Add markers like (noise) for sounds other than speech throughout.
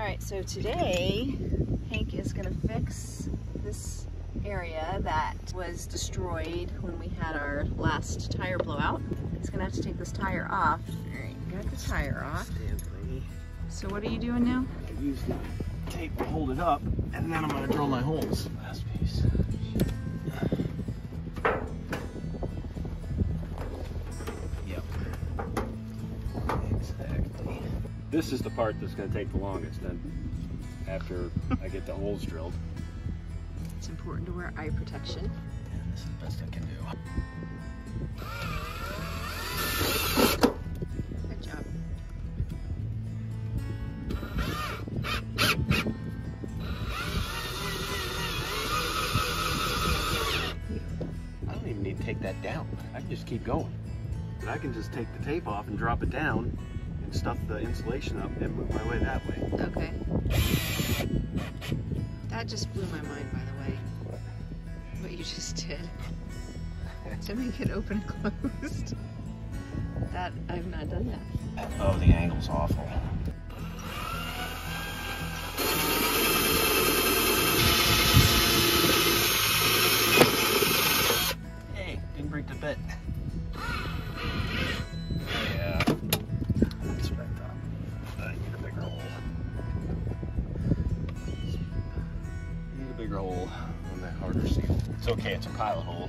All right, so today Hank is gonna fix this area that was destroyed when we had our last tire blowout. He's gonna have to take this tire off. All right, got the tire off. So what are you doing now? I use the tape to hold it up, and then I'm gonna drill my holes. Last piece. This is the part that's gonna take the longest. Then, after I get the holes drilled, It's important to wear eye protection. and this is the best I can do. Good job. I don't even need to take that down. I can just keep going. And I can just take the tape off and drop it down and stuff the insulation up and move my way that way. Okay. That just blew my mind, by the way. What you just did. (laughs) To make it open and closed. That, I've not done that. Oh, the angle's awful. Hey, didn't break the bit. Bigger hole on that harder seal. It's okay, it's a pilot hole.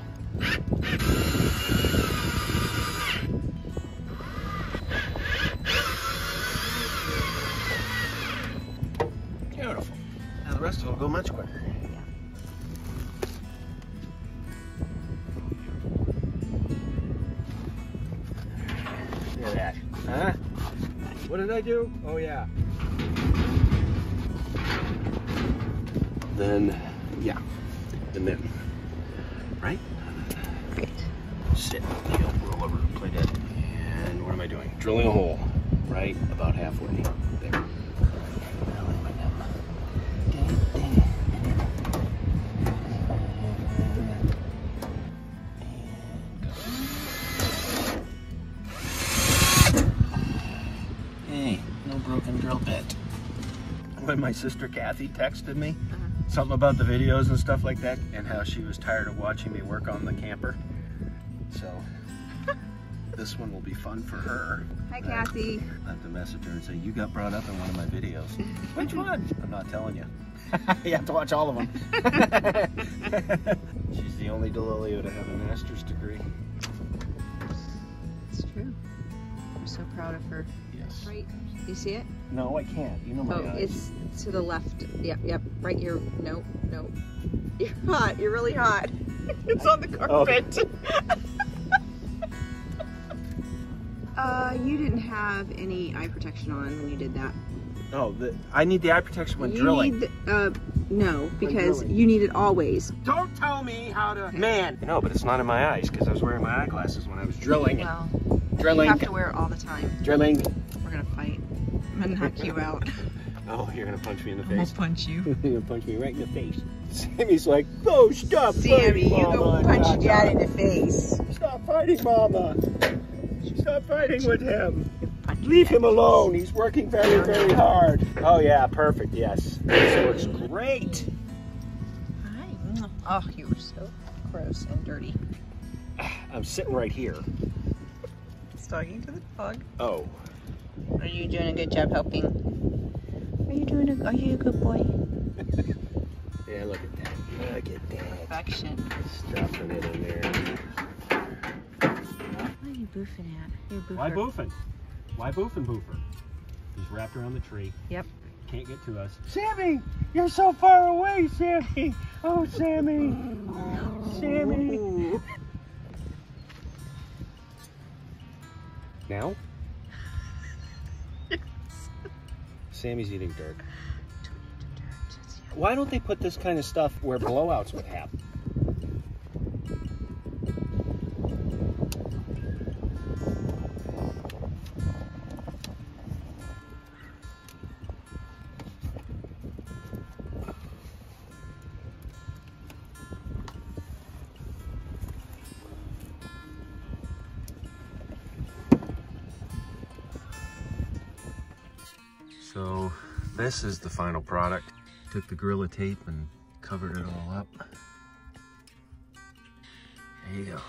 Beautiful. Now the rest of will go much quicker. Look at that. Huh? What did I do? Oh yeah. Then, yeah. And then, right? Great. Sit, heel, roll over, play dead. And what am I doing? Drilling a hole, right about halfway. There. Hey, no broken drill bit. When my sister Kathy texted me. Something about the videos and stuff like that, and how she was tired of watching me work on the camper. So (laughs) this one will be fun for her. Hi, Kathy. I have to message her and say, you got brought up in one of my videos. (laughs) Which one? I'm not telling you. (laughs) you have to watch all of them. She's the only Delilio to have a master's degree. It's true. I'm so proud of her. Yes. Right? You see it? No, I can't. You know my Oh, eyes. it's to the left. Yep, yep. Right here. Nope, nope. (laughs) You're hot. You're really hot. (laughs) it's on the carpet. Oh. (laughs) uh, you didn't have any eye protection on when you did that. Oh, the, I need the eye protection when you drilling. Need the, uh, no, because you need it always. Don't tell me how to. Man. No, but it's not in my eyes because I was wearing my eyeglasses when I was drilling. Well, drilling. you have to wear it all the time. Drilling. We're gonna fight. I'm gonna knock you out. (laughs) Oh, you're gonna punch me in the I'm gonna punch you. (laughs) you're gonna punch me right in the face. Sammy's like, oh, stop Sammy, fighting, you go Mama. punch dad da. in the face. Stop fighting, Mama. Stop fighting with him. Leave him alone. He's working very, very hard. Oh yeah, perfect. Yes, this looks great. Hi. Oh, you were so gross and dirty. I'm sitting right here. It's talking to the dog. Oh, Are you doing a good job helping? Are you doing a? Are you a good boy? (laughs) yeah. Look at that. Look at that. Perfection. Stuffing it in there. What are you boofing at? You're boofer. Why boofing? Why boofing boofer? He's wrapped around the tree. Yep. Can't get to us. Sammy, you're so far away, Sammy. Oh, Sammy. (laughs) Sammy. Now? (laughs) Sammy's eating dirt. Why don't they put this kind of stuff where blowouts would happen? So This is the final product. Took the Gorilla Tape and covered it all up. There you go.